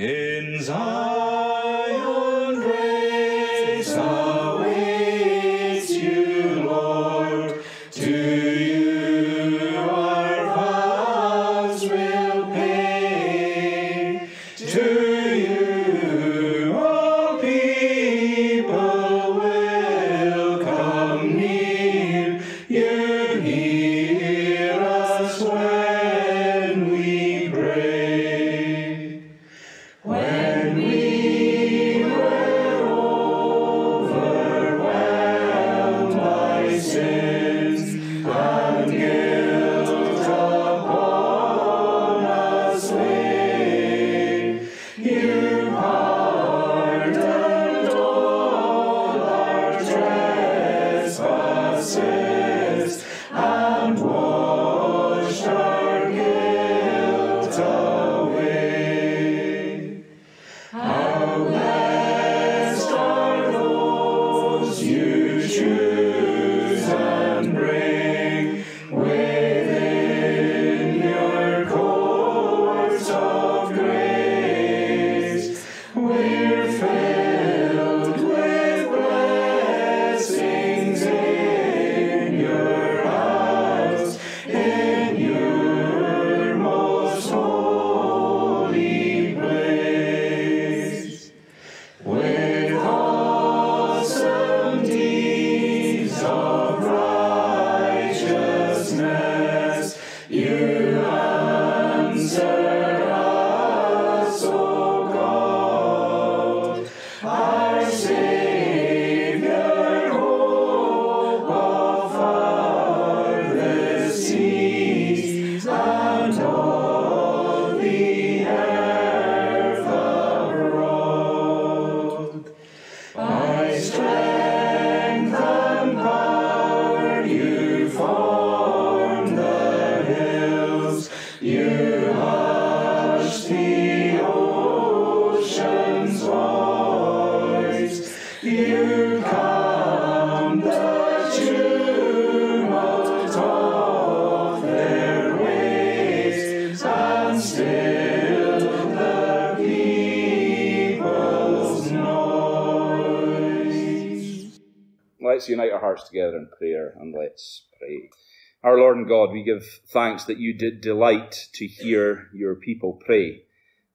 In hearts together in prayer and let's pray. Our Lord and God, we give thanks that you did delight to hear your people pray,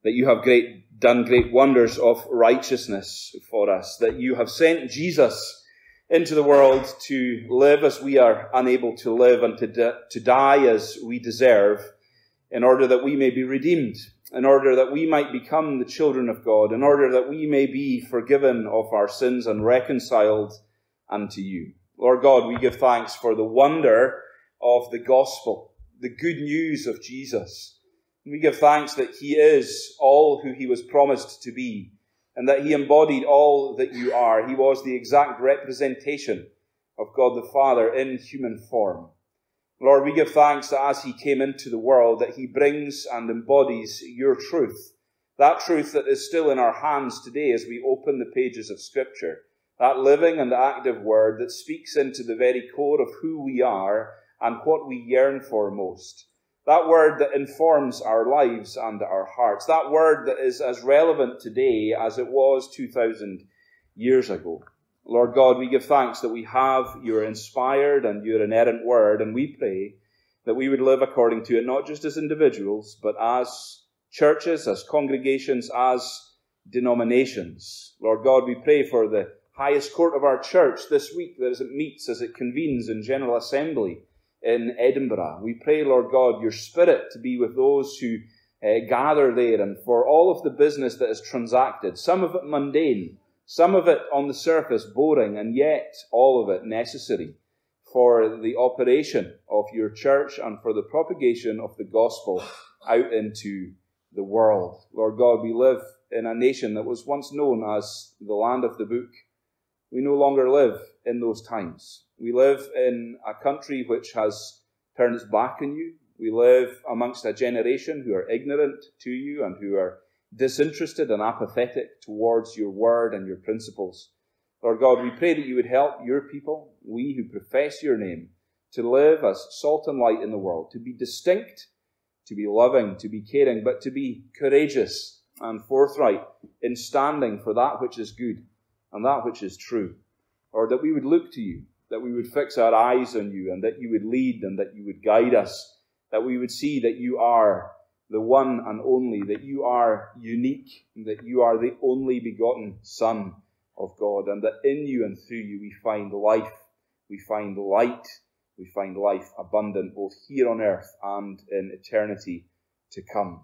that you have great, done great wonders of righteousness for us, that you have sent Jesus into the world to live as we are unable to live and to, to die as we deserve, in order that we may be redeemed, in order that we might become the children of God, in order that we may be forgiven of our sins and reconciled unto you. Lord God, we give thanks for the wonder of the gospel, the good news of Jesus. We give thanks that he is all who he was promised to be, and that he embodied all that you are. He was the exact representation of God the Father in human form. Lord, we give thanks that as he came into the world, that he brings and embodies your truth, that truth that is still in our hands today as we open the pages of Scripture, that living and active word that speaks into the very core of who we are and what we yearn for most. That word that informs our lives and our hearts. That word that is as relevant today as it was 2,000 years ago. Lord God, we give thanks that we have your inspired and your inerrant word, and we pray that we would live according to it, not just as individuals, but as churches, as congregations, as denominations. Lord God, we pray for the highest court of our church this week as it meets, as it convenes in General Assembly in Edinburgh. We pray, Lord God, your Spirit to be with those who uh, gather there and for all of the business that is transacted, some of it mundane, some of it on the surface boring, and yet all of it necessary for the operation of your church and for the propagation of the gospel out into the world. Lord God, we live in a nation that was once known as the land of the book. We no longer live in those times. We live in a country which has turned its back on you. We live amongst a generation who are ignorant to you and who are disinterested and apathetic towards your word and your principles. Lord God, we pray that you would help your people, we who profess your name, to live as salt and light in the world, to be distinct, to be loving, to be caring, but to be courageous and forthright in standing for that which is good and that which is true. Or that we would look to you, that we would fix our eyes on you, and that you would lead and that you would guide us, that we would see that you are the one and only, that you are unique, and that you are the only begotten Son of God, and that in you and through you we find life, we find light, we find life abundant both here on earth and in eternity to come.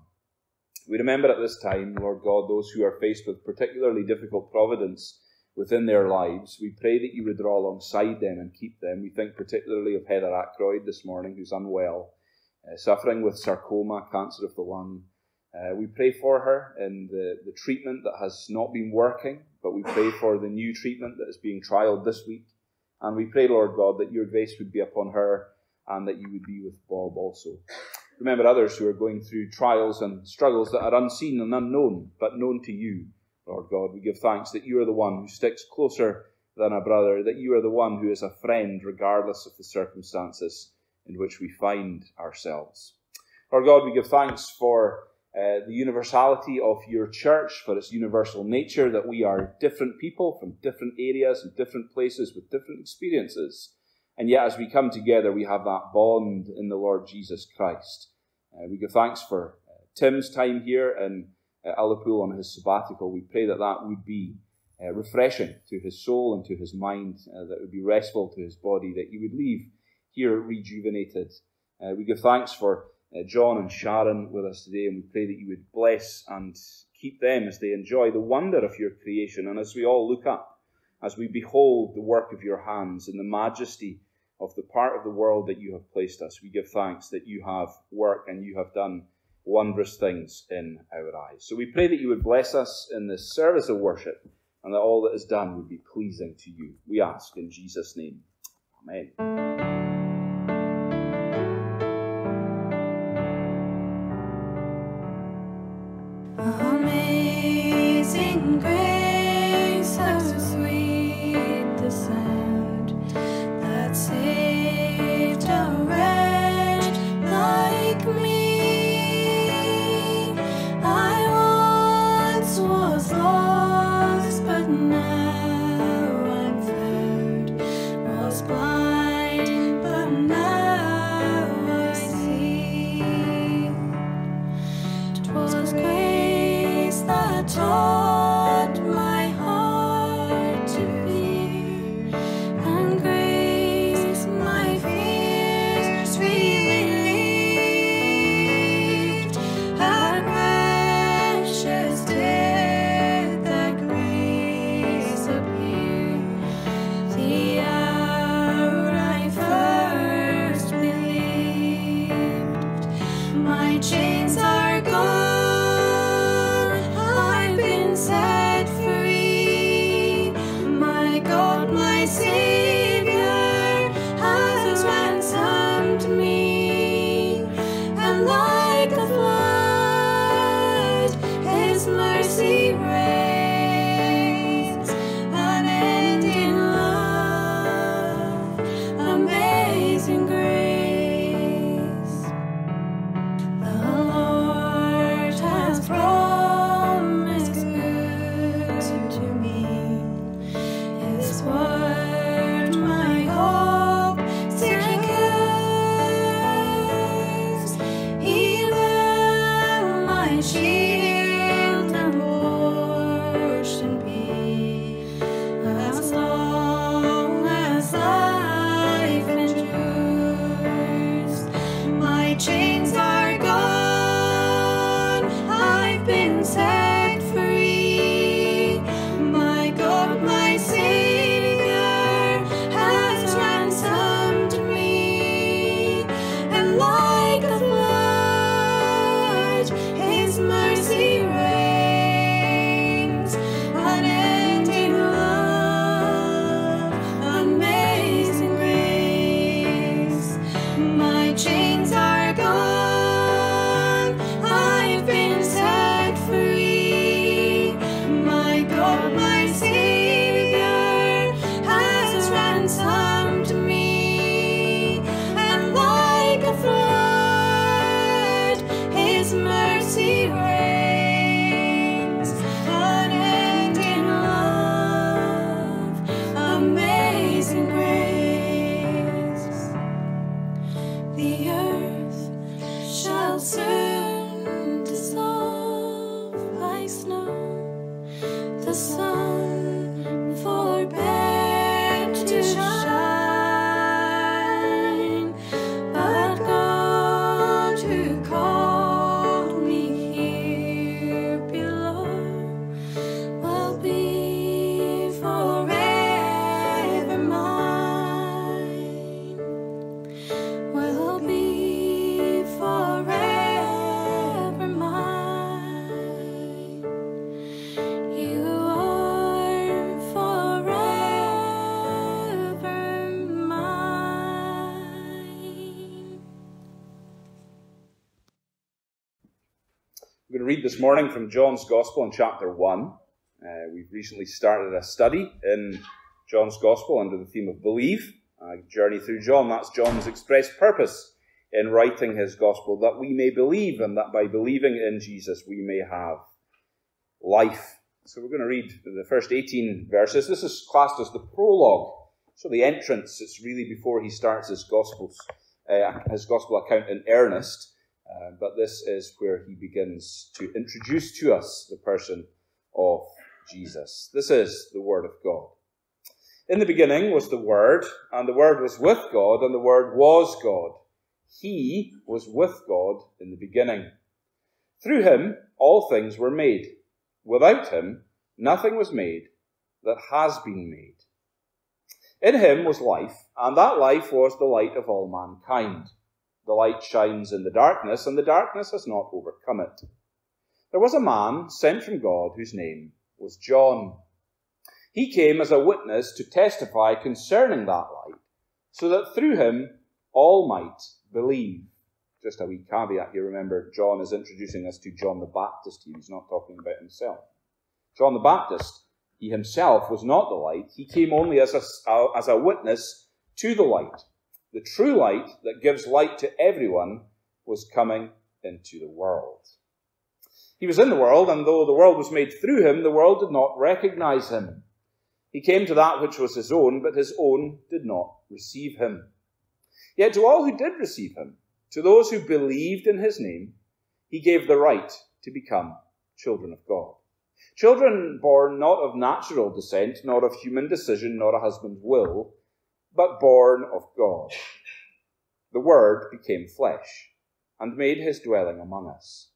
We remember at this time, Lord God, those who are faced with particularly difficult providence within their lives. We pray that you would draw alongside them and keep them. We think particularly of Heather Ackroyd this morning, who's unwell, uh, suffering with sarcoma, cancer of the lung. Uh, we pray for her in the, the treatment that has not been working, but we pray for the new treatment that is being trialed this week. And we pray, Lord God, that your grace would be upon her and that you would be with Bob also. Remember others who are going through trials and struggles that are unseen and unknown, but known to you, Lord God. We give thanks that you are the one who sticks closer than a brother, that you are the one who is a friend regardless of the circumstances in which we find ourselves. Lord God, we give thanks for uh, the universality of your church, for its universal nature, that we are different people from different areas and different places with different experiences. And yet, as we come together, we have that bond in the Lord Jesus Christ. Uh, we give thanks for uh, Tim's time here in uh, Ullapool on his sabbatical. We pray that that would be uh, refreshing to his soul and to his mind, uh, that would be restful to his body, that he would leave here rejuvenated. we give thanks for uh, John and Sharon with us today, and we pray that you would bless and keep them as they enjoy the wonder of your creation, and as we all look up, as we behold the work of your hands and the majesty of the part of the world that you have placed us, we give thanks that you have worked and you have done wondrous things in our eyes. So we pray that you would bless us in this service of worship and that all that is done would be pleasing to you. We ask in Jesus' name. Amen. amazing grace. This morning from John's Gospel in chapter 1. Uh, we've recently started a study in John's Gospel under the theme of believe, a journey through John. That's John's express purpose in writing his Gospel, that we may believe, and that by believing in Jesus we may have life. So we're going to read the first 18 verses. This is classed as the prologue, so the entrance. It's really before he starts his Gospels, uh, his Gospel account in earnest. Uh, but this is where he begins to introduce to us the person of Jesus. This is the Word of God. In the beginning was the Word, and the Word was with God, and the Word was God. He was with God in the beginning. Through him all things were made. Without him nothing was made that has been made. In him was life, and that life was the light of all mankind. The light shines in the darkness, and the darkness has not overcome it. There was a man sent from God whose name was John. He came as a witness to testify concerning that light, so that through him all might believe. Just a wee caveat here. Remember, John is introducing us to John the Baptist here. He's not talking about himself. John the Baptist, he himself was not the light. He came only as a, as a witness to the light. The true light that gives light to everyone was coming into the world. He was in the world, and though the world was made through him, the world did not recognize him. He came to that which was his own, but his own did not receive him. Yet to all who did receive him, to those who believed in his name, he gave the right to become children of God. Children born not of natural descent, not of human decision, nor a husband's will, but born of God. The Word became flesh and made his dwelling among us.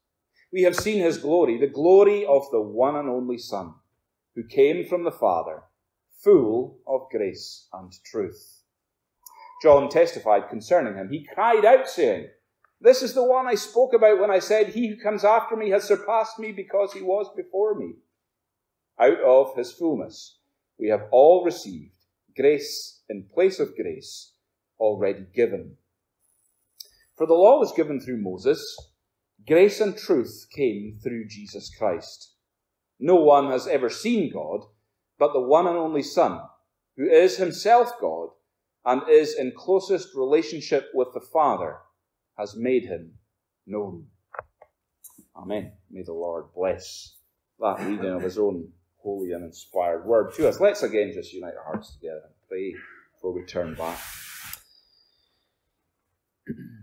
We have seen his glory, the glory of the one and only Son, who came from the Father, full of grace and truth. John testified concerning him. He cried out, saying, This is the one I spoke about when I said, He who comes after me has surpassed me because he was before me. Out of his fullness we have all received grace in place of grace already given. For the law was given through Moses, grace and truth came through Jesus Christ. No one has ever seen God, but the one and only Son, who is himself God and is in closest relationship with the Father, has made him known. Amen. May the Lord bless that reading of his own holy and inspired word to us. Let's again just unite our hearts together and pray before we turn back.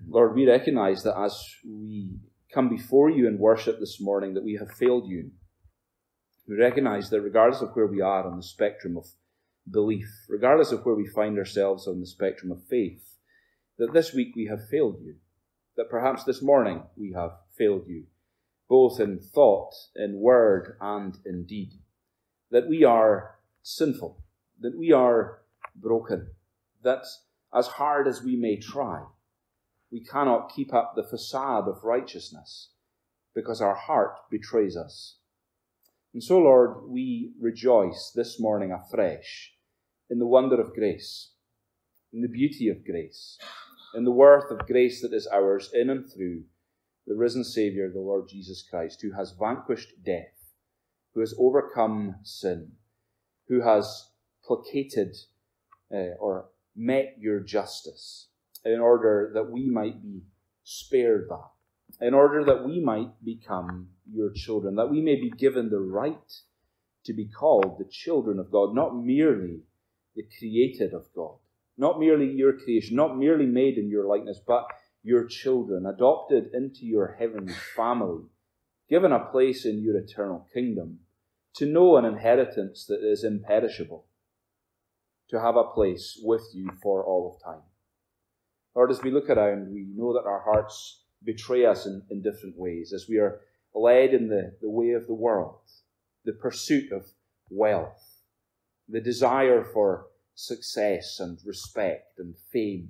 Lord, we recognize that as we come before you in worship this morning, that we have failed you. We recognize that regardless of where we are on the spectrum of belief, regardless of where we find ourselves on the spectrum of faith, that this week we have failed you. That perhaps this morning we have failed you, both in thought, in word, and in deed that we are sinful, that we are broken, that as hard as we may try, we cannot keep up the facade of righteousness because our heart betrays us. And so, Lord, we rejoice this morning afresh in the wonder of grace, in the beauty of grace, in the worth of grace that is ours in and through the risen Saviour, the Lord Jesus Christ, who has vanquished death who has overcome sin, who has placated uh, or met your justice in order that we might be spared that, in order that we might become your children, that we may be given the right to be called the children of God, not merely the created of God, not merely your creation, not merely made in your likeness, but your children, adopted into your heavenly family, given a place in your eternal kingdom, to know an inheritance that is imperishable, to have a place with you for all of time. Lord, as we look around, we know that our hearts betray us in, in different ways, as we are led in the, the way of the world, the pursuit of wealth, the desire for success and respect and fame.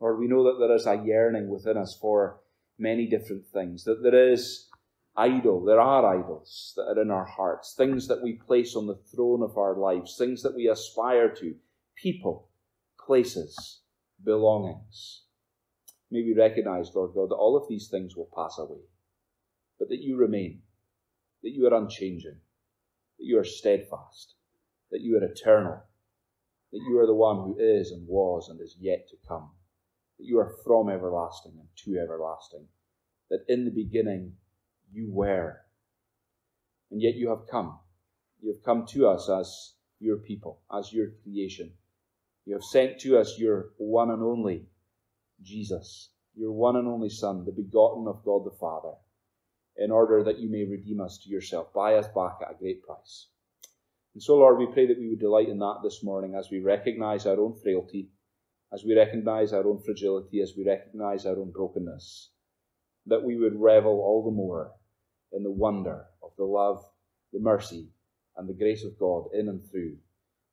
Lord, we know that there is a yearning within us for many different things, that there is idol, there are idols that are in our hearts, things that we place on the throne of our lives, things that we aspire to, people, places, belongings. May we recognize, Lord God, that all of these things will pass away, but that you remain, that you are unchanging, that you are steadfast, that you are eternal, that you are the one who is and was and is yet to come, that you are from everlasting and to everlasting, that in the beginning you were, and yet you have come. You have come to us as your people, as your creation. You have sent to us your one and only Jesus, your one and only Son, the begotten of God the Father, in order that you may redeem us to yourself, buy us back at a great price. And so, Lord, we pray that we would delight in that this morning as we recognize our own frailty, as we recognize our own fragility, as we recognize our own brokenness, that we would revel all the more in the wonder of the love, the mercy, and the grace of God in and through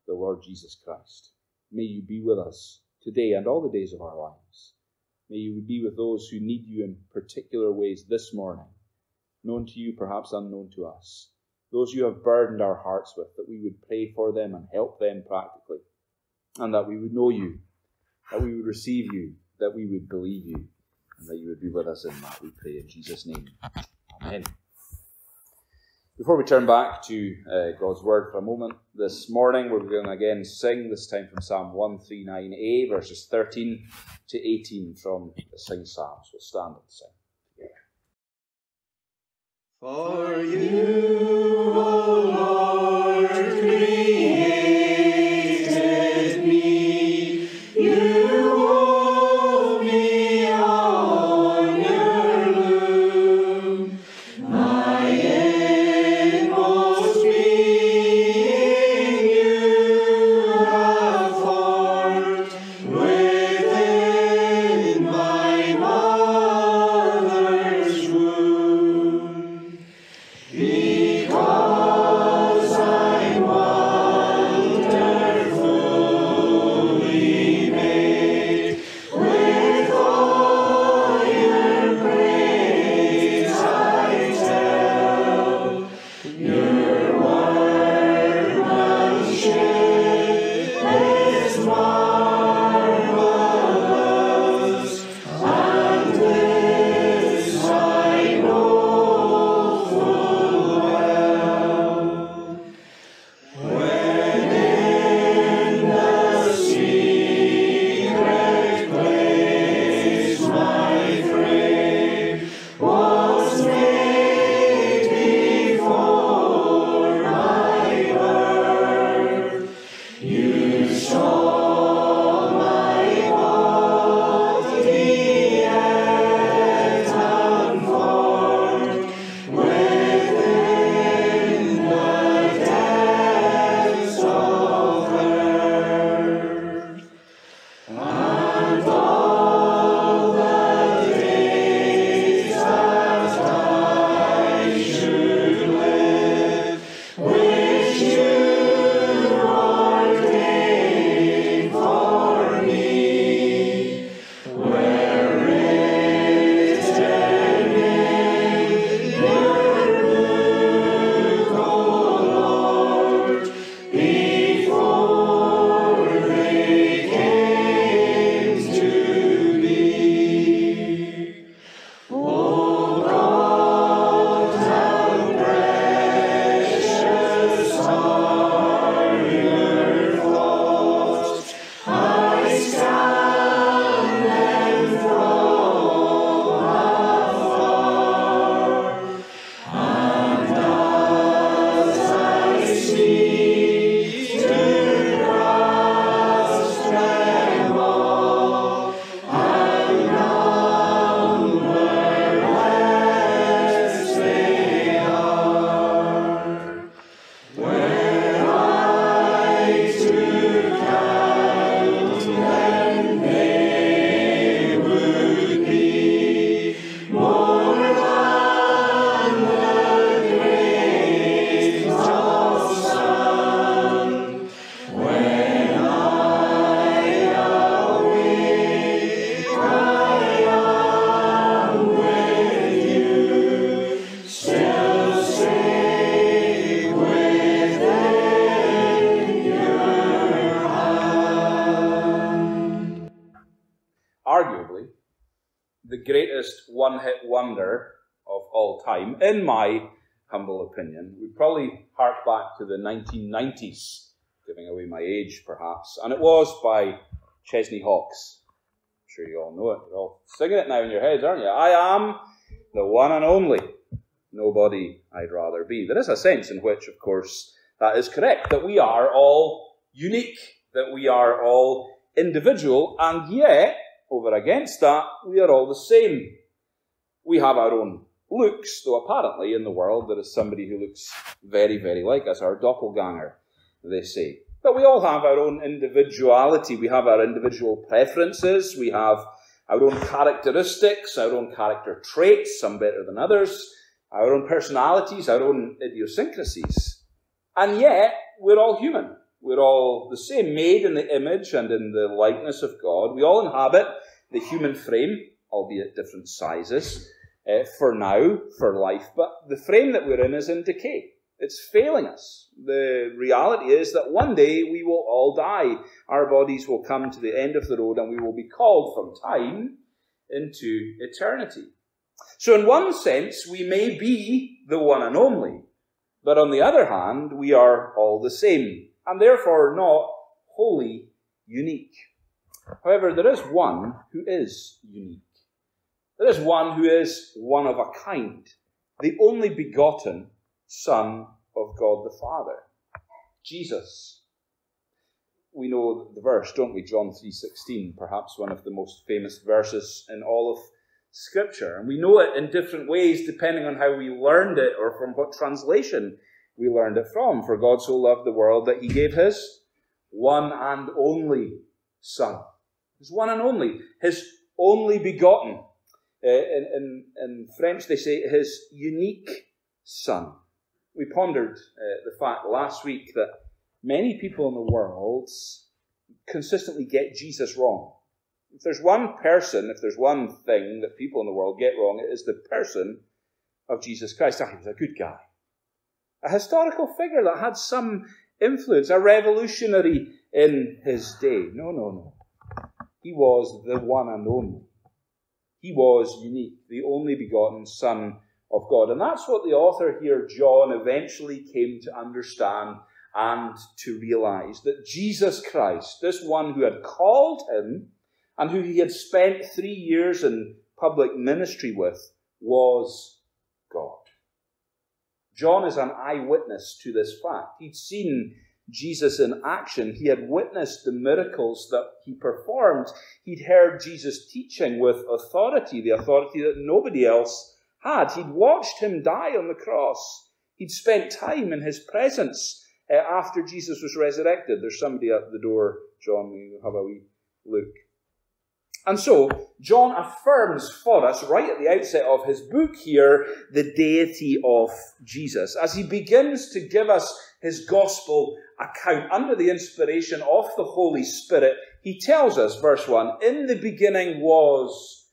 the Lord Jesus Christ. May you be with us today and all the days of our lives. May you be with those who need you in particular ways this morning, known to you, perhaps unknown to us. Those you have burdened our hearts with, that we would pray for them and help them practically, and that we would know you, that we would receive you, that we would believe you, and that you would be with us in that, we pray in Jesus' name. Amen. Before we turn back to uh, God's Word for a moment, this morning we're going to again sing, this time from Psalm 139a, verses 13 to 18 from the Sing Psalms. We'll stand and sing. For you, O Lord, 1990s, giving away my age perhaps, and it was by Chesney Hawkes. I'm sure you all know it. You're all singing it now in your heads, aren't you? I am the one and only. Nobody I'd rather be. There is a sense in which, of course, that is correct, that we are all unique, that we are all individual, and yet, over against that, we are all the same. We have our own looks, though apparently in the world there is somebody who looks very, very like us, our doppelganger, they say. But we all have our own individuality. We have our individual preferences. We have our own characteristics, our own character traits, some better than others, our own personalities, our own idiosyncrasies. And yet, we're all human. We're all the same, made in the image and in the likeness of God. We all inhabit the human frame, albeit different sizes uh, for now, for life, but the frame that we're in is in decay. It's failing us. The reality is that one day we will all die. Our bodies will come to the end of the road and we will be called from time into eternity. So, in one sense, we may be the one and only, but on the other hand, we are all the same, and therefore not wholly unique. However, there is one who is unique. There is one who is one of a kind, the only begotten Son of God the Father, Jesus. We know the verse, don't we? John 3:16, perhaps one of the most famous verses in all of Scripture. And we know it in different ways depending on how we learned it or from what translation we learned it from. For God so loved the world that he gave his one and only Son. His one and only, his only begotten. Uh, in, in, in, French, they say his unique son. We pondered uh, the fact last week that many people in the world consistently get Jesus wrong. If there's one person, if there's one thing that people in the world get wrong, it is the person of Jesus Christ. Ah, he was a good guy. A historical figure that had some influence, a revolutionary in his day. No, no, no. He was the one and only. He was unique, the only begotten Son of God. And that's what the author here, John, eventually came to understand and to realize that Jesus Christ, this one who had called him and who he had spent three years in public ministry with, was God. John is an eyewitness to this fact. He'd seen Jesus in action. He had witnessed the miracles that he performed. He'd heard Jesus teaching with authority, the authority that nobody else had. He'd watched him die on the cross. He'd spent time in his presence uh, after Jesus was resurrected. There's somebody at the door, John. We have a wee look. And so, John affirms for us, right at the outset of his book here, the deity of Jesus. As he begins to give us his gospel account under the inspiration of the Holy Spirit, he tells us, verse 1, in the beginning was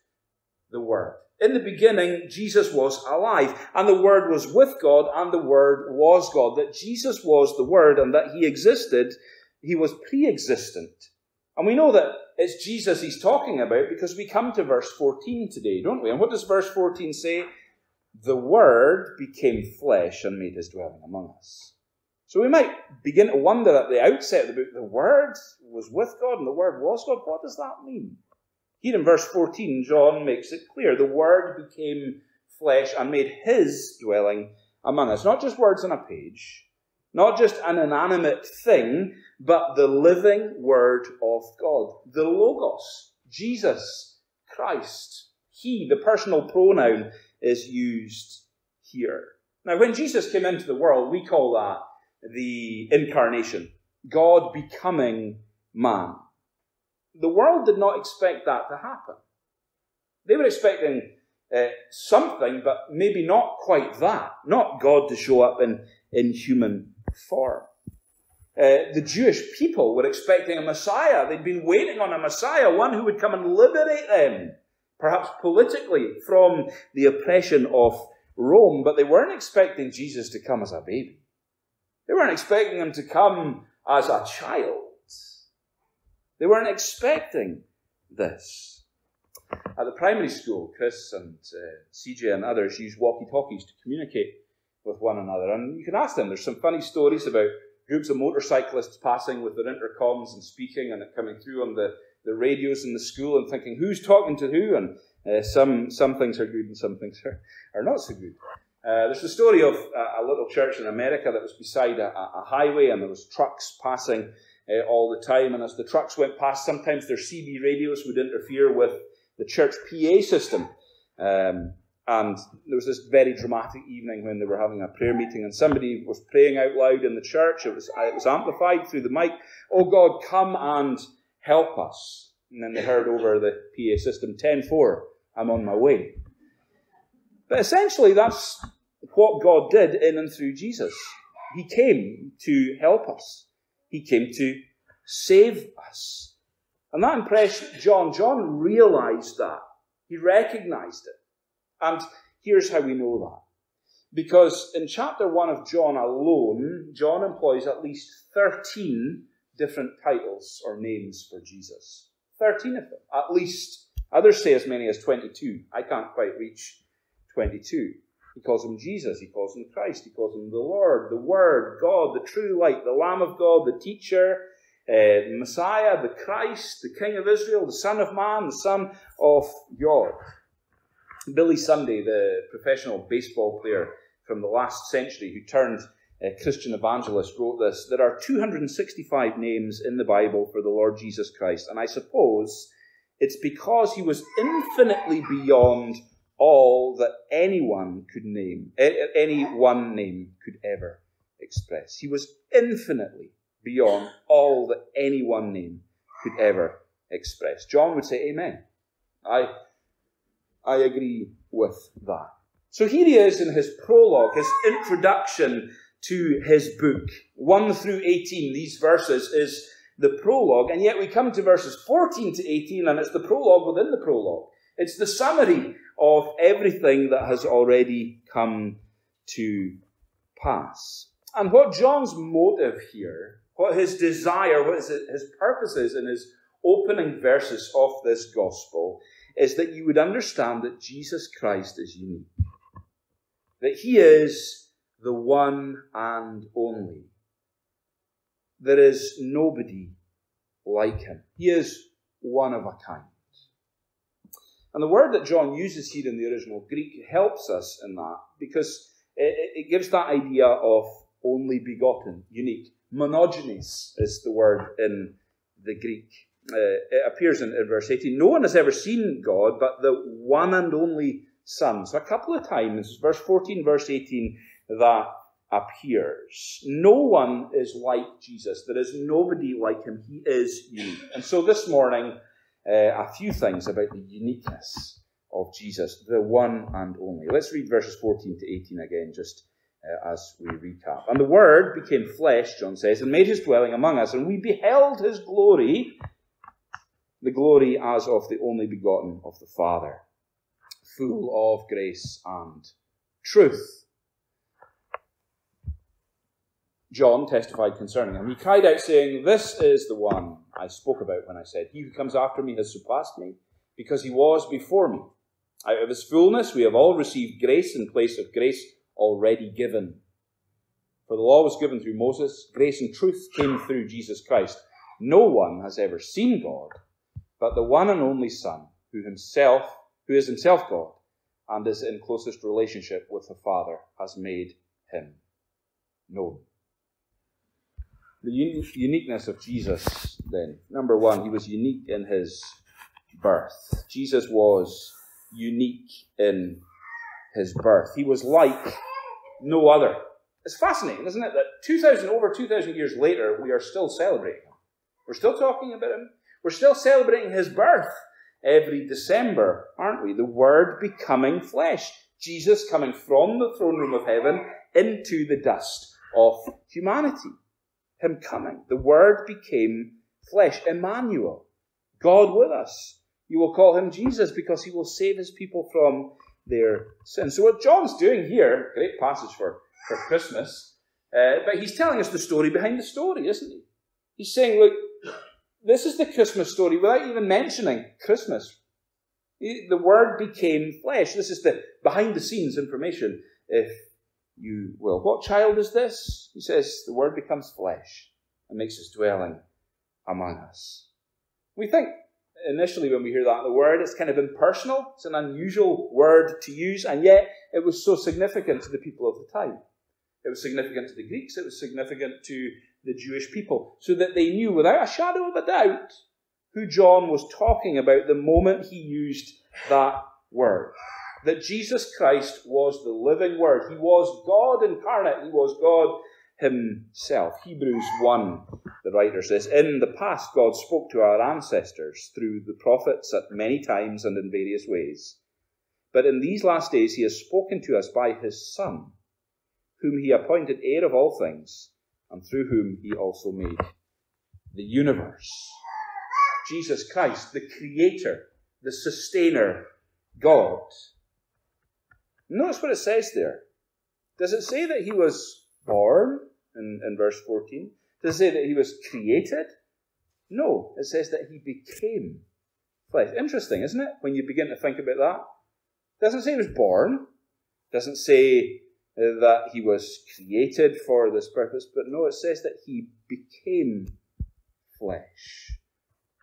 the Word. In the beginning, Jesus was alive, and the Word was with God, and the Word was God. That Jesus was the Word, and that He existed, He was pre existent. And we know that it's Jesus He's talking about because we come to verse 14 today, don't we? And what does verse 14 say? The Word became flesh and made His dwelling among us. So we might begin to wonder at the outset of the book, the Word was with God and the Word was God. What does that mean? Here in verse 14, John makes it clear the Word became flesh and made his dwelling among us. Not just words on a page, not just an inanimate thing, but the living Word of God. The Logos, Jesus, Christ. He, the personal pronoun, is used here. Now, when Jesus came into the world, we call that the incarnation, God becoming man. The world did not expect that to happen. They were expecting uh, something, but maybe not quite that. Not God to show up in, in human form. Uh, the Jewish people were expecting a Messiah. They'd been waiting on a Messiah, one who would come and liberate them, perhaps politically, from the oppression of Rome, but they weren't expecting Jesus to come as a baby. They weren't expecting him to come as a child. They weren't expecting this. at the primary school, Chris and uh, CJ and others use walkie talkies to communicate with one another. And you can ask them. There's some funny stories about groups of motorcyclists passing with their intercoms and speaking and it coming through on the, the radios in the school and thinking who's talking to who. And uh, some, some things are good and some things are, are not so good. Uh, there's the story of a, a, little church in America that was beside a, a highway and there was trucks passing uh, all the time. And as the trucks went past, sometimes their CB radios would interfere with the church PA system. Um, and there was this very dramatic evening when they were having a prayer meeting, and somebody was praying out loud in the church. It was, it was amplified through the mic. Oh God, come and help us. And then they heard over the PA system 10 4, I'm on my way. But essentially, that's what God did in and through Jesus. He came to help us, He came to save us. And that impressed John. John realized that. He recognized it. And here's how we know that. Because in chapter 1 of John alone, John employs at least 13 different titles or names for Jesus. 13 of them, at least. Others say as many as 22. I can't quite reach 22. He calls him Jesus. He calls him Christ. He calls him the Lord, the Word, God, the true light, the Lamb of God, the teacher, uh, Messiah, the Christ, the King of Israel, the Son of Man, the Son of God. Billy Sunday, the professional baseball player from the last century who turned a Christian evangelist, wrote this There are 265 names in the Bible for the Lord Jesus Christ, and I suppose it's because he was infinitely beyond all that anyone could name, any one name could ever express. He was infinitely beyond all that any one name could ever express. John would say, Amen. I, I agree with that. So here he is in his prologue, his introduction to his book. 1 through 18, these verses is the prologue, and yet we come to verses 14 to 18, and it's the prologue within the prologue. It's the summary of everything that has already come to pass. And what John's motive here, what his desire, what his, his purpose is in his opening verses of this gospel, is that you would understand that Jesus Christ is unique. That he is the one and only. There is nobody like him. He is one of a kind. And the word that John uses here in the original Greek helps us in that because it, it gives that idea of only begotten, unique. Monogenes is the word in the Greek. Uh, it appears in, in verse 18. No one has ever seen God but the one and only Son. So a couple of times, verse 14, verse 18, that appears. No one is like Jesus. There is nobody like him. He is unique. And so this morning, uh, a few things about the uniqueness of Jesus, the one and only. Let's read verses 14 to 18 again, just uh, as we recap. And the Word became flesh, John says, and made his dwelling among us, and we beheld his glory, the glory as of the only begotten of the Father, full of grace and truth. John testified concerning him. He cried out, saying, This is the one I spoke about when I said, He who comes after me has surpassed me, because he was before me. Out of his fullness we have all received grace in place of grace already given. For the law was given through Moses, grace and truth came through Jesus Christ. No one has ever seen God, but the one and only Son, who himself, who is himself God, and is in closest relationship with the Father, has made him known. The un- uniqueness of Jesus, then. Number one, he was unique in his birth. Jesus was unique in his birth. He was like no other. It's fascinating, isn't it, that 2,000, over 2,000 years later, we are still celebrating him. We're still talking about him. We're still celebrating his birth every December, aren't we? The Word becoming flesh. Jesus coming from the throne room of heaven into the dust of humanity him coming. The Word became flesh. Emmanuel, God with us. You will call him Jesus because he will save his people from their sins. So, what John's doing here, great passage for, for Christmas, uh, but he's telling us the story behind the story, isn't he? He's saying, look, this is the Christmas story without even mentioning Christmas. The Word became flesh. This is the behind the scenes information, if you will. What child is this? He says, The Word becomes flesh and makes its dwelling among us. We think initially when we hear that the word, it's kind of impersonal. It's an unusual word to use, and yet it was so significant to the people of the time. It was significant to the Greeks, it was significant to the Jewish people, so that they knew without a shadow of a doubt who John was talking about the moment he used that word. That Jesus Christ was the living word. He was God incarnate. He was God himself. Hebrews 1, the writer says, In the past, God spoke to our ancestors through the prophets at many times and in various ways. But in these last days, he has spoken to us by his Son, whom he appointed heir of all things, and through whom he also made the universe. Jesus Christ, the Creator, the Sustainer, God. Notice what it says there. Does it say that he was born in, in verse 14? Does it say that he was created? No, it says that he became flesh. Interesting, isn't it? When you begin to think about that. Doesn't say he was born. Doesn't say that he was created for this purpose, but no, it says that he became flesh.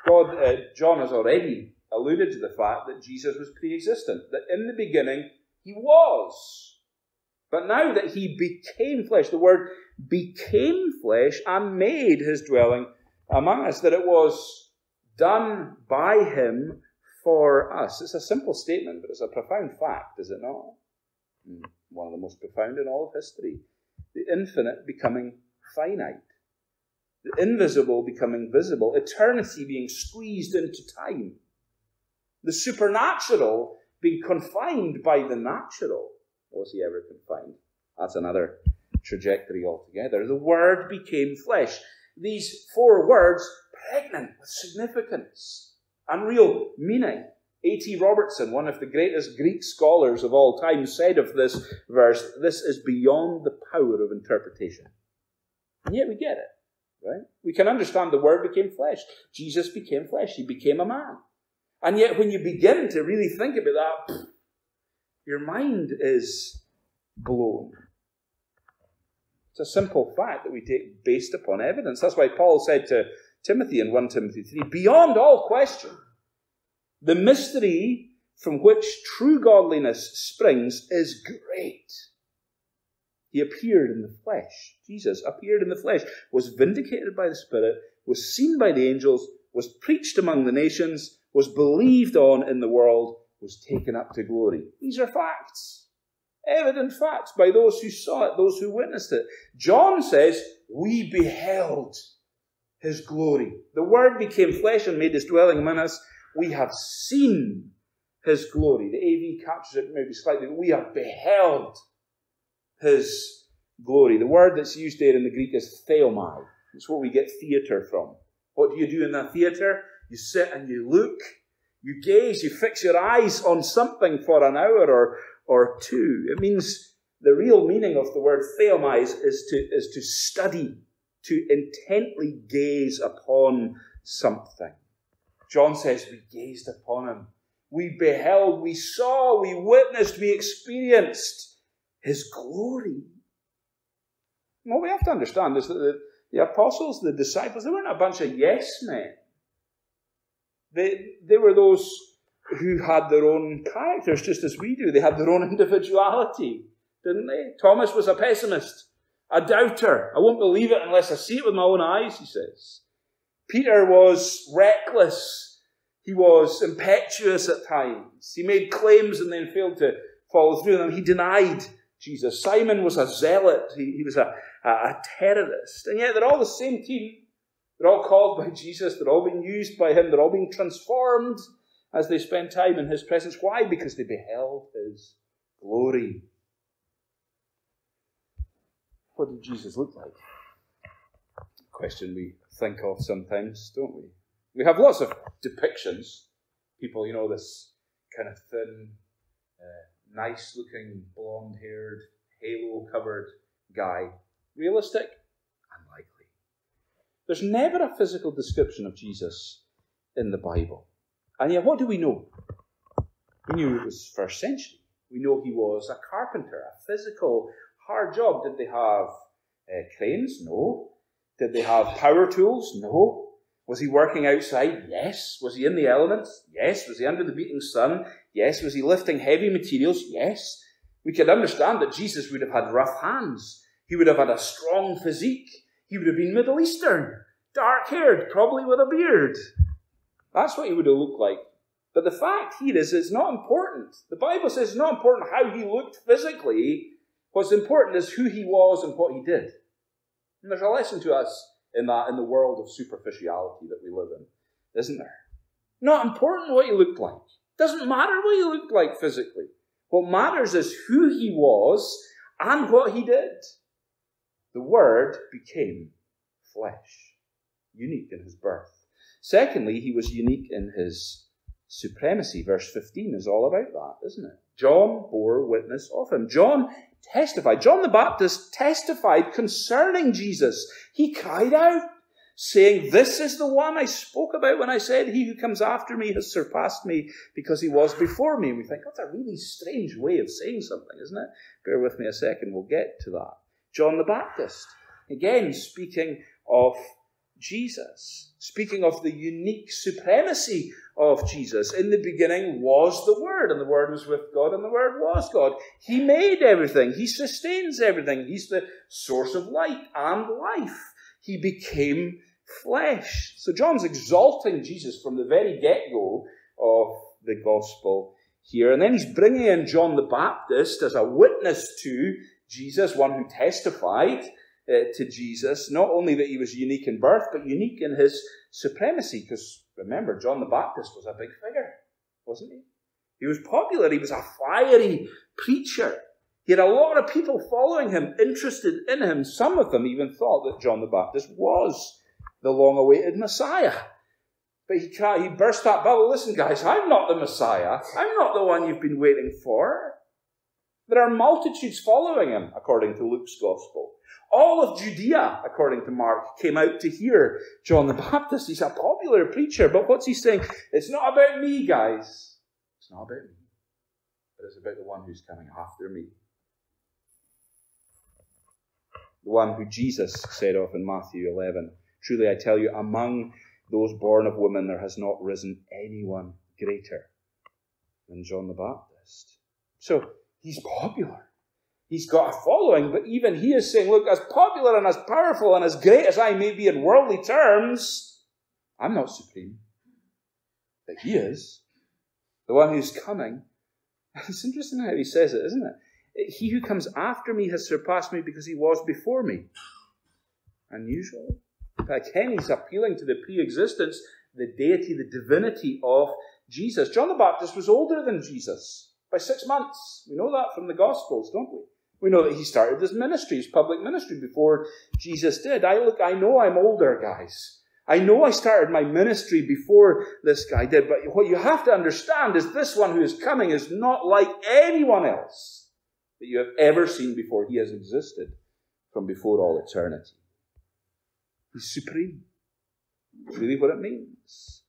God, uh, John has already alluded to the fact that Jesus was pre-existent, that in the beginning he was. But now that he became flesh, the word became flesh and made his dwelling among us, that it was done by him for us. It's a simple statement, but it's a profound fact, is it not? Hmm, one of the most profound in all of history. The infinite becoming finite, the invisible becoming visible, eternity being squeezed into time, the supernatural being confined by the natural. Was he ever confined? That's another trajectory altogether. The Word became flesh. These four words, pregnant with significance and real meaning. A.T. Robertson, one of the greatest Greek scholars of all time, said of this verse, this is beyond the power of interpretation. And yet we get it, right? We can understand the Word became flesh. Jesus became flesh. He became a man. And yet when you begin to really think about that, your mind is blown. It's a simple fact that we take based upon evidence. That's why Paul said to Timothy in 1 Timothy 3 beyond all question, the mystery from which true godliness springs is great. He appeared in the flesh. Jesus appeared in the flesh, was vindicated by the Spirit, was seen by the angels, was preached among the nations, was believed on in the world, was taken up to glory. These are facts. Evident facts by those who saw it, those who witnessed it. John says, We beheld his glory. The Word became flesh and made his dwelling among us. We have seen his glory. The AV captures it maybe slightly, but we have beheld his glory. The word that's used there in the Greek is theomai. It's what we get theatre from. What do you do in that theatre? You sit and you look you gaze, you fix your eyes on something for an hour or, or two. It means the real meaning of the word theomais is to, is to study, to intently gaze upon something. John says, We gazed upon him. We beheld, we saw, we witnessed, we experienced his glory. And what we have to understand is that the, the apostles, the disciples, they weren't a bunch of yes men. They, they were those who had their own characters, just as we do. They had their own individuality, didn't they? Thomas was a pessimist, a doubter. I won't believe it unless I see it with my own eyes, he says. Peter was reckless. He was impetuous at times. He made claims and then failed to follow through them. He denied Jesus. Simon was a zealot. He, he was a, a, a terrorist. And yet they're all the same team they're all called by Jesus. They're all being used by Him. They're all being transformed as they spend time in His presence. Why? Because they beheld His glory. What did Jesus look like? Question we think of sometimes, don't we? We have lots of depictions. People, you know, this kind of thin, uh, nice looking, blonde haired, halo covered guy. Realistic? Unlikely. There's never a physical description of Jesus in the Bible. And yet, what do we know? We knew it was first century. We know he was a carpenter, a physical, hard job. Did they have uh, cranes? No. Did they have power tools? No. Was he working outside? Yes. Was he in the elements? Yes. Was he under the beating sun? Yes. Was he lifting heavy materials? Yes. We could understand that Jesus would have had rough hands. He would have had a strong physique. He would have been Middle Eastern, dark haired, probably with a beard. That's what he would have looked like. But the fact here is, it's not important. The Bible says it's not important how he looked physically. What's important is who he was and what he did. And there's a lesson to us in that, in the world of superficiality that we live in, isn't there? Not important what he looked like. Doesn't matter what he looked like physically. What matters is who he was and what he did. The Word became flesh, unique in his birth. Secondly, he was unique in his supremacy. Verse 15 is all about that, isn't it? John bore witness of him. John testified. John the Baptist testified concerning Jesus. He cried out, saying, This is the one I spoke about when I said, He who comes after me has surpassed me because he was before me. And we think, that's a really strange way of saying something, isn't it? Bear with me a second, we'll get to that. John the Baptist, again speaking of Jesus, speaking of the unique supremacy of Jesus. In the beginning was the Word, and the Word was with God, and the Word was God. He made everything, He sustains everything. He's the source of light and life. He became flesh. So John's exalting Jesus from the very get go of the gospel here. And then he's bringing in John the Baptist as a witness to Jesus, one who testified uh, to Jesus, not only that he was unique in birth, but unique in his supremacy. Because remember, John the Baptist was a big figure, wasn't he? He was popular, he was a fiery preacher. He had a lot of people following him, interested in him. Some of them even thought that John the Baptist was the long awaited Messiah. But he, he burst that bubble. Listen, guys, I'm not the Messiah. I'm not the one you've been waiting for. There are multitudes following him, according to Luke's Gospel. All of Judea, according to Mark, came out to hear John the Baptist. He's a popular preacher, but what's he saying? It's not about me, guys. It's not about me, but it's about the one who's coming after me. The one who Jesus said of in Matthew 11 Truly I tell you, among those born of women, there has not risen anyone greater than John the Baptist. So he's popular. He's got a following, but even he is saying, look, as popular and as powerful and as great as I may be in worldly terms, I'm not supreme. But he is. The one who's coming. It's interesting how he says it, isn't it? He who comes after me has surpassed me because he was before me. Unusual. But Again, he's appealing to the pre existence, the deity, the divinity of Jesus. John the Baptist was older than Jesus by six months. We know that from the Gospels, don't we? We know that he started his ministry, his public ministry, before Jesus did. I look, I know I'm older, guys. I know I started my ministry before this guy did, but what you have to understand is this one who is coming is not like anyone else that you have ever seen before. He has existed from before all eternity. He's supreme. That's really what it means.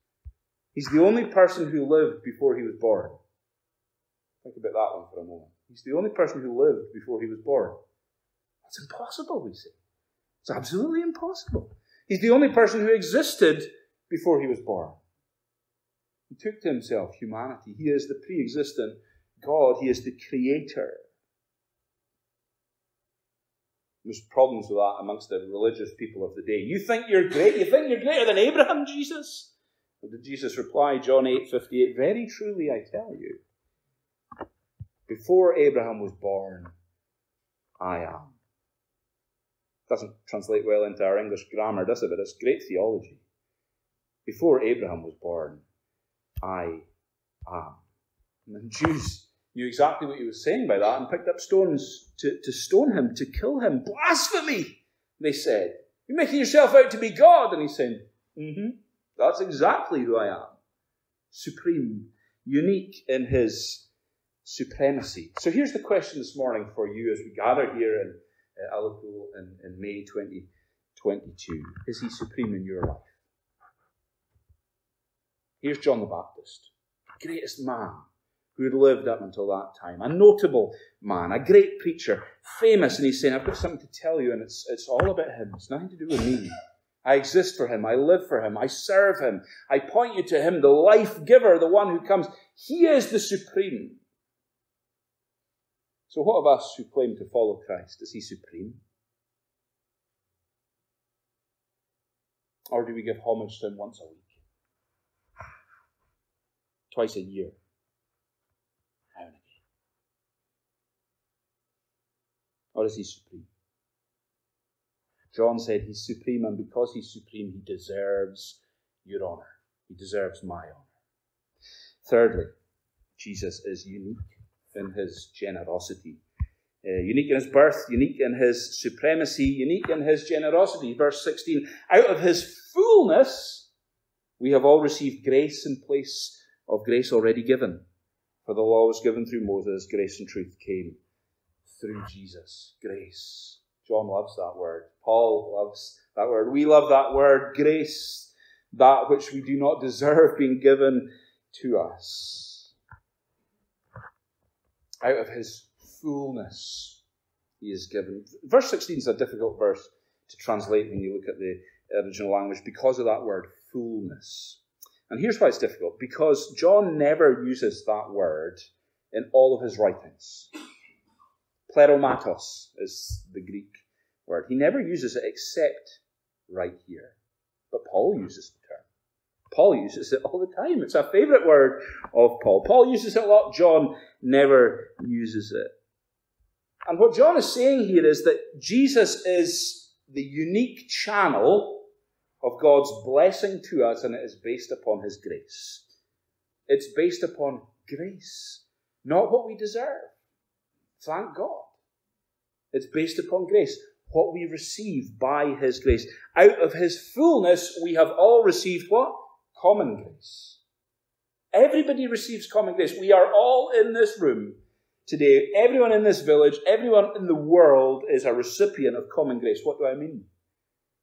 He's the only person who lived before he was born. Think about that one for a moment. He's the only person who lived before he was born. That's impossible, we say. It's absolutely impossible. He's the only person who existed before he was born. He took to himself humanity. He is the pre existent God, He is the creator. There's problems with that amongst the religious people of the day. You think you're great? You think you're greater than Abraham, Jesus? What did Jesus reply? John 8 58. Very truly, I tell you, before Abraham was born, I am. Doesn't translate well into our English grammar, does it? But it's great theology. Before Abraham was born, I am. And the Jews knew exactly what he was saying by that and picked up stones to, to stone him, to kill him. Blasphemy, they said. You're making yourself out to be God. And he's saying, mm-hmm, that's exactly who I am. Supreme, unique in his supremacy. So here's the question this morning for you as we gather here in uh, Ullapool in, in May 2022. Is he supreme in your life? Here's John the Baptist, greatest man who had lived up until that time. A notable man, a great preacher, famous, and he's saying, I've got something to tell you, and it's, it's all about him. It's nothing to do with me. I exist for him. I live for him. I serve him. I point you to him, the life giver, the one who comes. He is the supreme. So, what of us who claim to follow Christ? Is he supreme? Or do we give homage to him once a week? Twice a year? Now again? Or is he supreme? John said he's supreme, and because he's supreme, he deserves your honour. He deserves my honour. Thirdly, Jesus is unique in his generosity. Uh, unique in his birth, unique in his supremacy, unique in his generosity. Verse 16 Out of his fullness, we have all received grace in place of grace already given. For the law was given through Moses, grace and truth came through Jesus. Grace. John loves that word. Paul loves that word. We love that word, grace, that which we do not deserve being given to us. Out of his fullness, he is given. Verse 16 is a difficult verse to translate when you look at the original language because of that word, fullness. And here's why it's difficult because John never uses that word in all of his writings. Pleromatos is the Greek word. He never uses it except right here. But Paul uses term. Paul uses it all the time. It's a favourite word of Paul. Paul uses it a lot. John never uses it. And what John is saying here is that Jesus is the unique channel of God's blessing to us, and it is based upon His grace. It's based upon grace, not what we deserve. Thank God. It's based upon grace, what we receive by His grace. Out of His fullness, we have all received what? Common grace. Everybody receives common grace. We are all in this room today. Everyone in this village, everyone in the world is a recipient of common grace. What do I mean?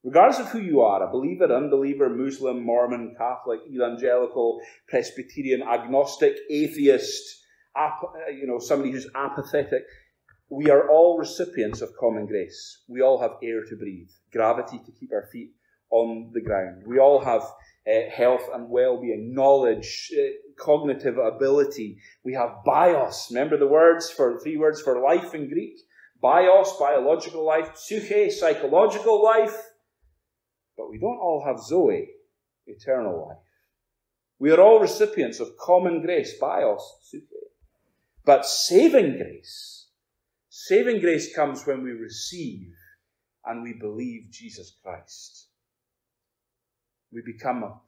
Regardless of who you are, a believer, unbeliever, Muslim, Mormon, Catholic, evangelical, Presbyterian, agnostic, atheist, ap- uh, you know, somebody who's apathetic, we are all recipients of common grace. We all have air to breathe, gravity to keep our feet on the ground. We all have uh, health and well-being, knowledge, uh, cognitive ability. We have bios. Remember the words for three words for life in Greek? Bios, biological life, psyche, psychological life. But we don't all have Zoe, eternal life. We are all recipients of common grace, bios, psyche. But saving grace, saving grace comes when we receive and we believe Jesus Christ. We become a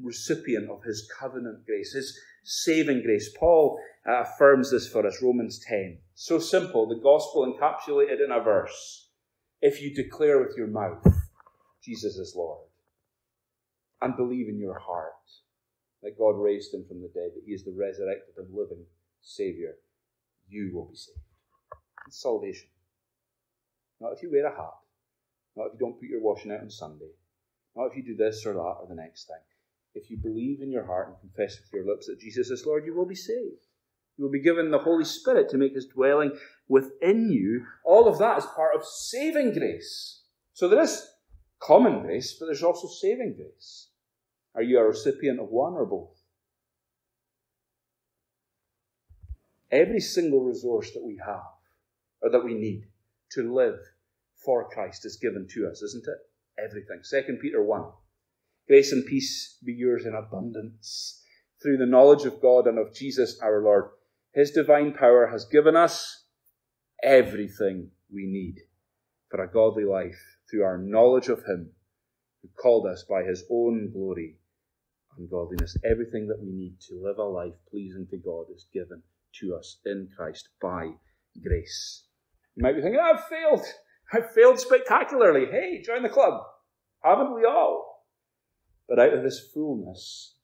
recipient of his covenant grace, his saving grace. Paul uh, affirms this for us, Romans 10. So simple, the gospel encapsulated in a verse. If you declare with your mouth, Jesus is Lord, and believe in your heart that God raised him from the dead, that he is the resurrected and living Saviour, you will be saved. It's salvation. Not if you wear a hat, not if you don't put your washing out on Sunday, not if you do this or that or the next thing. If you believe in your heart and confess with your lips that Jesus is Lord, you will be saved. You will be given the Holy Spirit to make his dwelling within you. All of that is part of saving grace. So there is common grace, but there's also saving grace. Are you a recipient of one or both? Every single resource that we have or that we need to live for Christ is given to us, isn't it? Everything. 2 Peter 1. Grace and peace be yours in abundance through the knowledge of God and of Jesus our Lord. His divine power has given us everything we need for a godly life through our knowledge of Him who called us by His own glory and godliness. Everything that we need to live a life pleasing to God is given to us in Christ by grace. You might be thinking, I've failed. I've failed spectacularly. Hey, join the club. Haven't we all? But out of this fullness,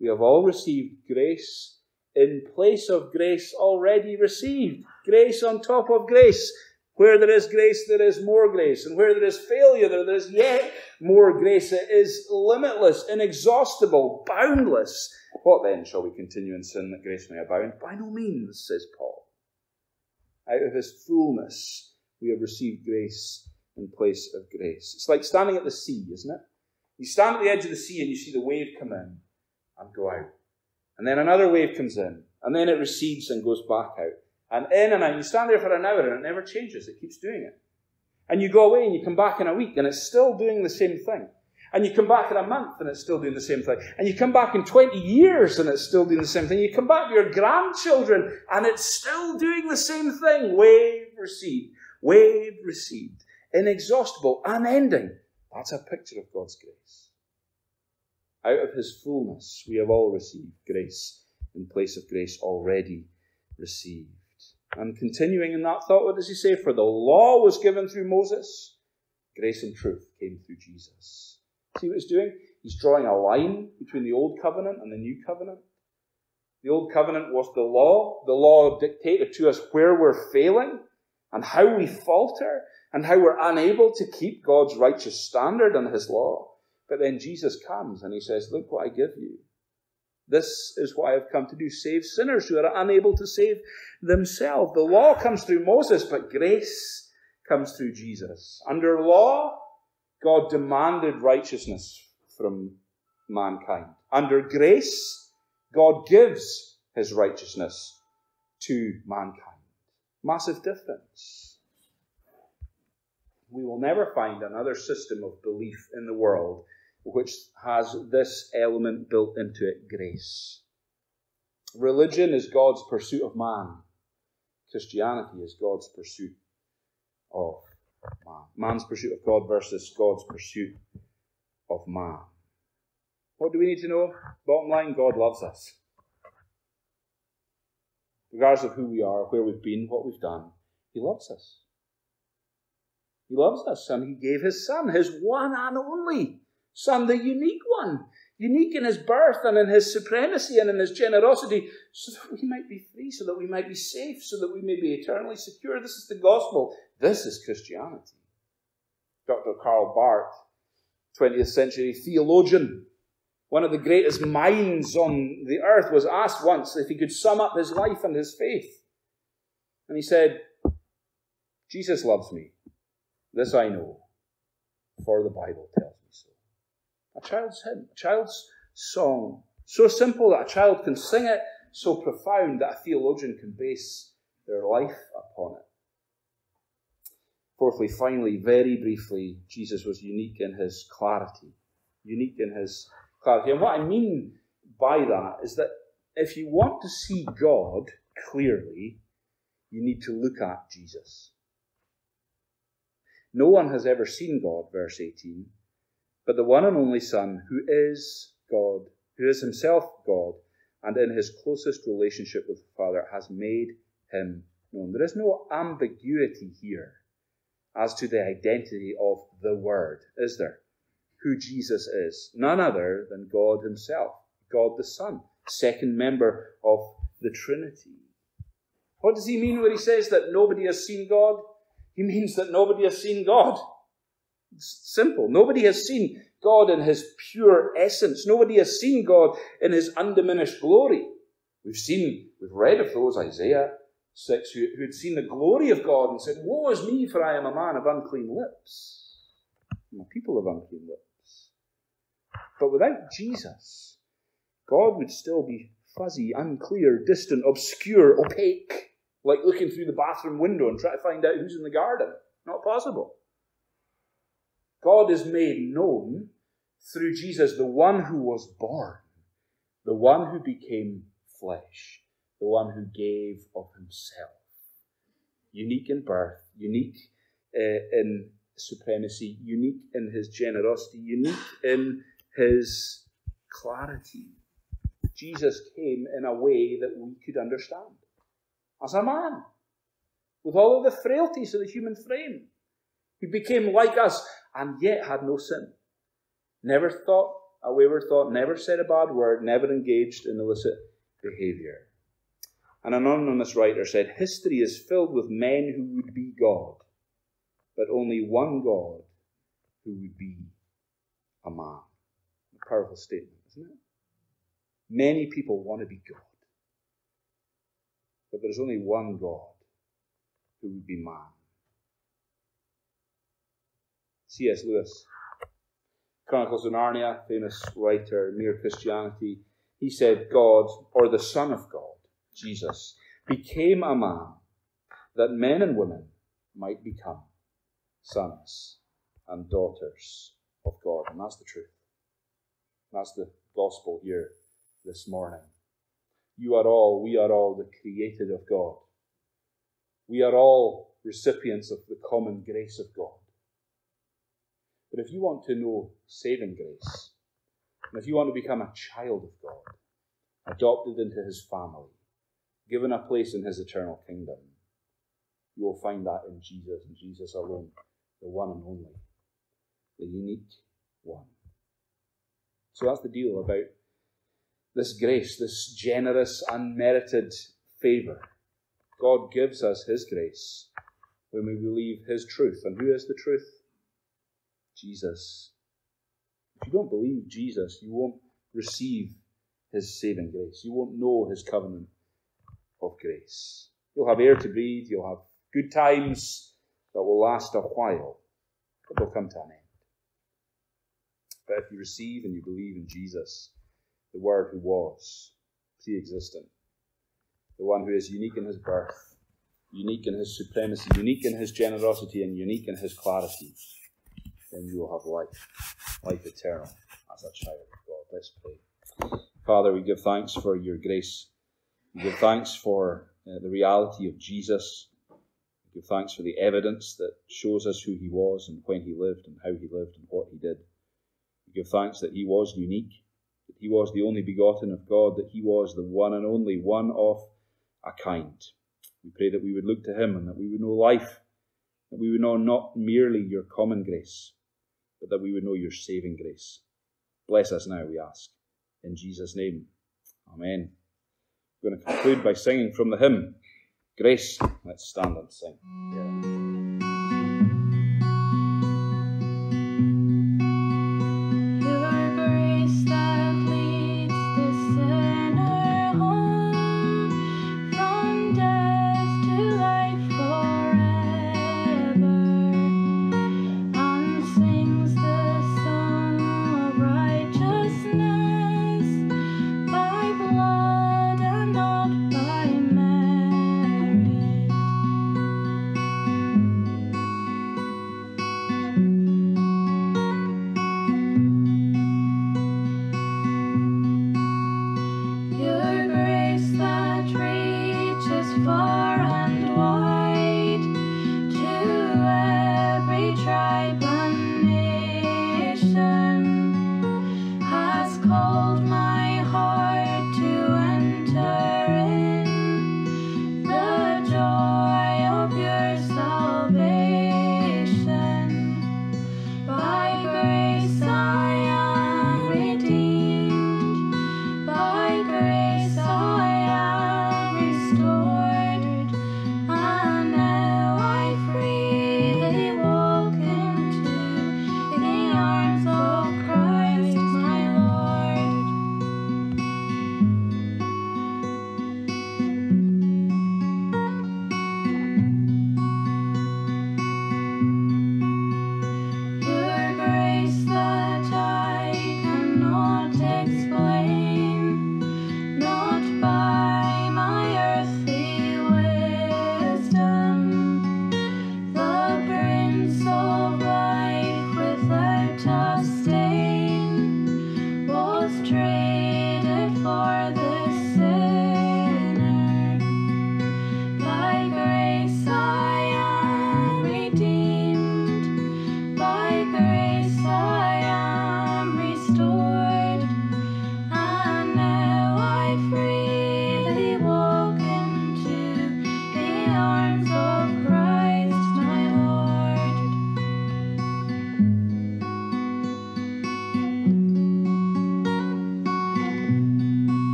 we have all received grace in place of grace already received. Grace on top of grace. Where there is grace, there is more grace. And where there is failure, there is yet more grace. It is limitless, inexhaustible, boundless. What then? Shall we continue in sin that grace may abound? By no means, says Paul. Out of his fullness, we have received grace in place of grace. It's like standing at the sea, isn't it? You stand at the edge of the sea and you see the wave come in and go out. And then another wave comes in, and then it recedes and goes back out. And in and out. You stand there for an hour and it never changes. It keeps doing it. And you go away and you come back in a week and it's still doing the same thing. And you come back in a month and it's still doing the same thing. And you come back in 20 years and it's still doing the same thing. You come back to your grandchildren and it's still doing the same thing. Wave, recede. Wave, received, Inexhaustible, unending. That's a picture of God's grace. Out of his fullness, we have all received grace in place of grace already received. And continuing in that thought, what does he say? For the law was given through Moses, grace and truth came through Jesus. See what he's doing? He's drawing a line between the old covenant and the new covenant. The old covenant was the law. The law dictated to us where we're failing and how we falter and how we're unable to keep God's righteous standard and his law. But then Jesus comes and he says, Look what I give you. This is what I have come to do save sinners who are unable to save themselves. The law comes through Moses, but grace comes through Jesus. Under law, God demanded righteousness from mankind. Under grace, God gives his righteousness to mankind. Massive difference. We will never find another system of belief in the world which has this element built into it grace. Religion is God's pursuit of man, Christianity is God's pursuit of man. Man's pursuit of God versus God's pursuit of man. What do we need to know? Bottom line God loves us. Regardless of who we are, where we've been, what we've done, He loves us. He loves us, and He gave His Son, His one and only Son, the unique one, unique in his birth and in his supremacy and in his generosity, so that we might be free, so that we might be safe, so that we may be eternally secure. This is the gospel. This is Christianity. Dr. Karl Barth, 20th century theologian, one of the greatest minds on the earth, was asked once if he could sum up his life and his faith. And he said, Jesus loves me. This I know, for the Bible tells me so. A child's hymn, a child's song. So simple that a child can sing it, so profound that a theologian can base their life upon it. Fourthly, finally, very briefly, Jesus was unique in his clarity. Unique in his clarity. And what I mean by that is that if you want to see God clearly, you need to look at Jesus. No one has ever seen God, verse 18, but the one and only Son, who is God, who is himself God, and in his closest relationship with the Father, has made him known. There is no ambiguity here as to the identity of the Word, is there? Who Jesus is. None other than God himself, God the Son, second member of the Trinity. What does he mean when he says that nobody has seen God? He means that nobody has seen God. It's simple. Nobody has seen God in his pure essence. Nobody has seen God in his undiminished glory. We've seen, we've read of those, Isaiah 6, who, had seen the glory of God and said, Woe is me, for I am a man of unclean lips. I'm a people of unclean lips. But without Jesus, God would still be fuzzy, unclear, distant, obscure, opaque, like looking through the bathroom window and trying to find out who's in the garden. Not possible. God is made known through Jesus, the one who was born, the one who became flesh, the one who gave of himself. Unique in birth, unique uh, in supremacy, unique in his generosity, unique in his clarity. Jesus came in a way that we could understand. As a man, with all of the frailties of the human frame. He became like us and yet had no sin. Never thought a wayward thought, never said a bad word, never engaged in illicit behavior. An anonymous writer said, History is filled with men who would be God, but only one God who would be a man. Powerful statement, isn't it? Many people want to be God. But there's only one God who would be man. C.S. Lewis, Chronicles of Narnia, famous writer, Mere Christianity, he said, God, or the Son of God, Jesus, became a man that men and women might become sons and daughters of God. And that's the truth. That's the gospel here this morning. You are all, we are all the created of God. We are all recipients of the common grace of God. But if you want to know saving grace, and if you want to become a child of God, adopted into his family, given a place in his eternal kingdom, you will find that in Jesus and Jesus alone, the one and only, the unique one. So that's the deal about this grace, this generous, unmerited favour. God gives us His grace when we believe His truth. And who is the truth? Jesus. If you don't believe Jesus, you won't receive His saving grace. You won't know His covenant of grace. You'll have air to breathe, you'll have good times that will last a while, but they'll come to an end. But if you receive and you believe in Jesus, the Word who was pre existent, the one who is unique in his birth, unique in his supremacy, unique in his generosity, and unique in his clarity, then you will have life, life eternal as a child of God. Let's pray. Father, we give thanks for your grace. We give thanks for uh, the reality of Jesus. We give thanks for the evidence that shows us who he was and when he lived and how he lived and what he did. Give thanks that he was unique, that he was the only begotten of God, that he was the one and only one of a kind. We pray that we would look to him and that we would know life, that we would know not merely your common grace, but that we would know your saving grace. Bless us now, we ask. In Jesus' name, Amen. We're going to conclude by singing from the hymn, Grace. Let's stand and sing. Yeah.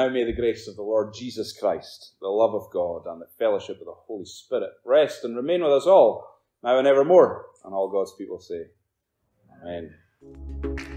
Now may the grace of the Lord Jesus Christ, the love of God, and the fellowship of the Holy Spirit rest and remain with us all, now and evermore. And all God's people say, Amen.